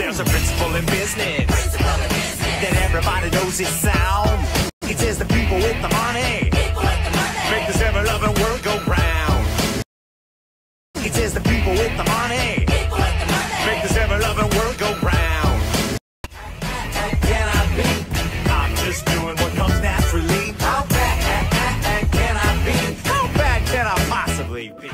There's a principle in business, principle in business. that everybody knows is sound. It says the people with the money, people with the money. make this ever loving world go round. It says the people with the money, people with the money. make this ever loving world go round. How can I be? I'm just doing what comes naturally. How bad can I be? How bad can I possibly be?